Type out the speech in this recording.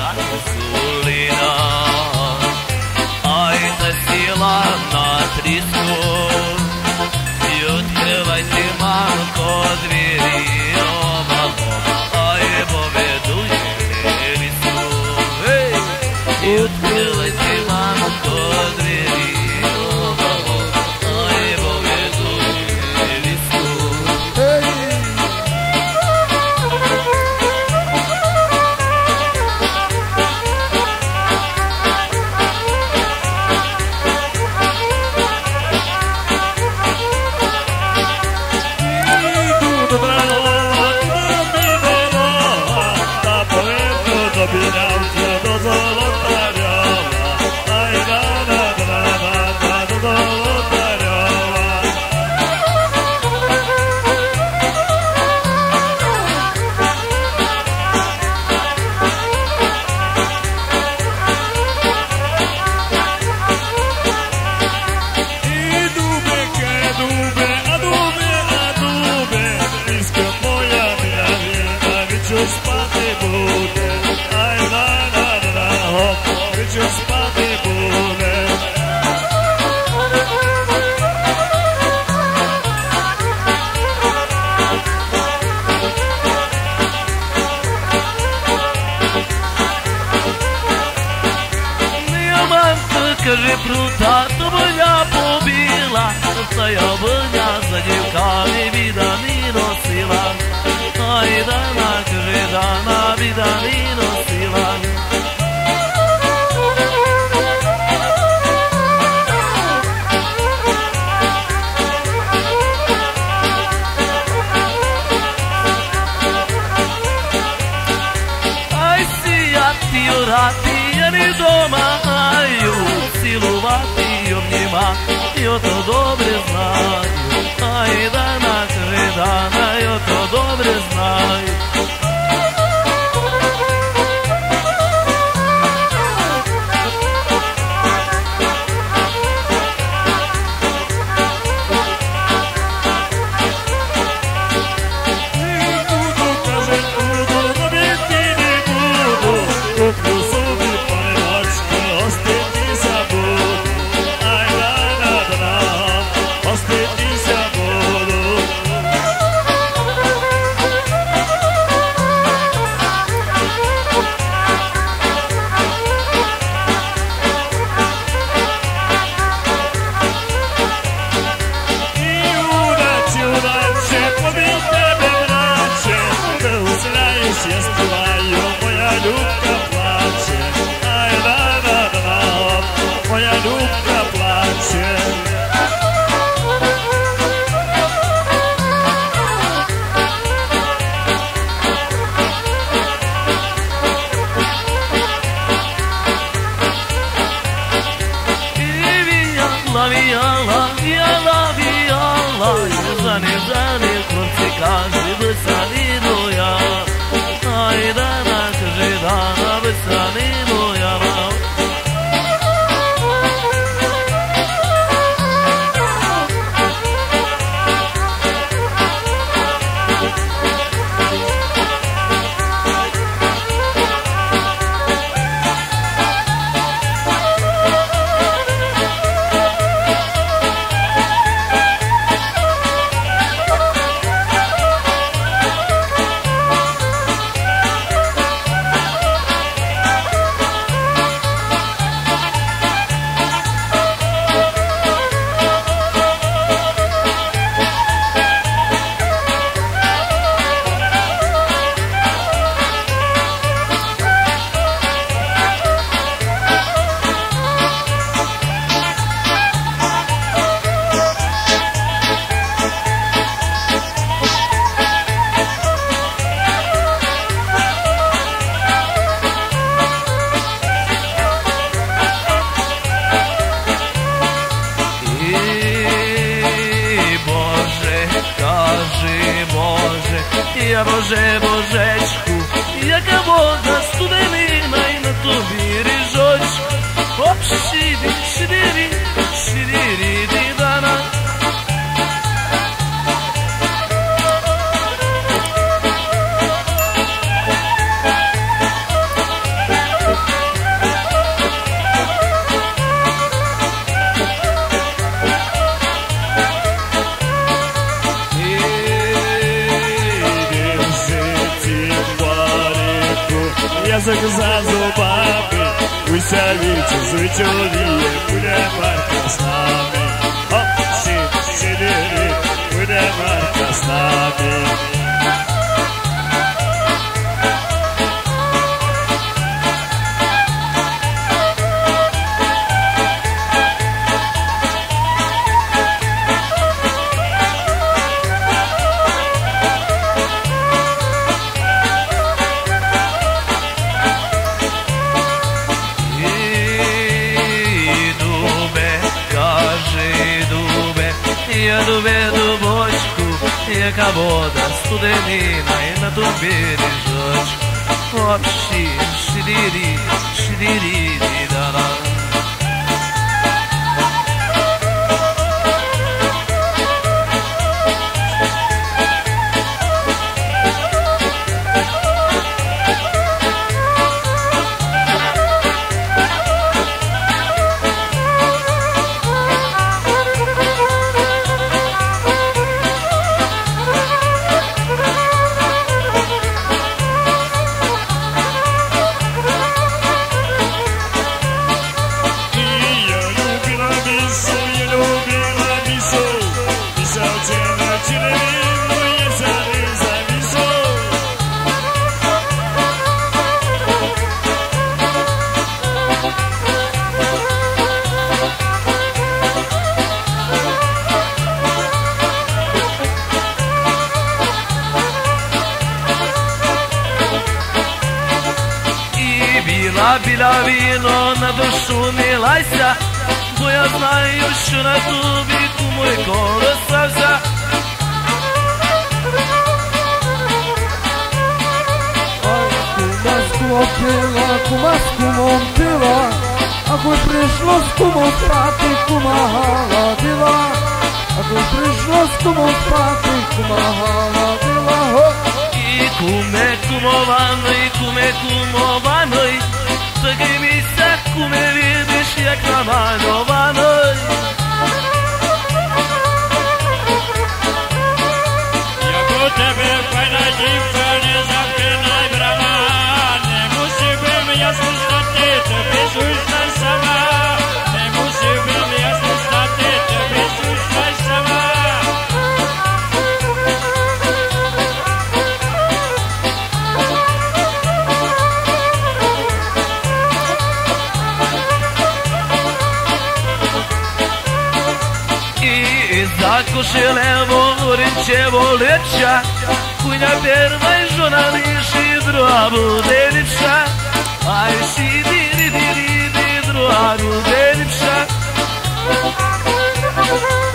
عن وصولنا Ai da sila na trisco E o te vai te marco dvirio Babo, ai bove duže tenisu E o te vai te marco dvirio скажи прута, то меня побила, Стоя меня за девками, вида не носила. Ай, да, на, скажи, да, на, вида не носила. ее обнимать, ее то добре знаю, ай да нас ридана, ее то добре знаю. Jerusalem. Язык за зубами Вы servicios uciulie Pune ka voda studenina i na turbini žoč Hop, šir, širiri, da didara pilav vino na dušu mi lajsa Moja još na tu moj kolo savza tu pila, kuma s kumom pila Ako je prišlo tu kumom spati, kuma haladila Ako je prišlo s kumom spati, kuma haladila I kume kumovanoj, kume kumovanoj Taky mi se kumy vidíš jak namalovaný Jako tebe fajná dívka nezapínaj brava Nemusím já se statit, ty Ako želemo rinčevo leća Kunja perma i žona liši droa budenića Aj si di di di di droa budenića Thank you.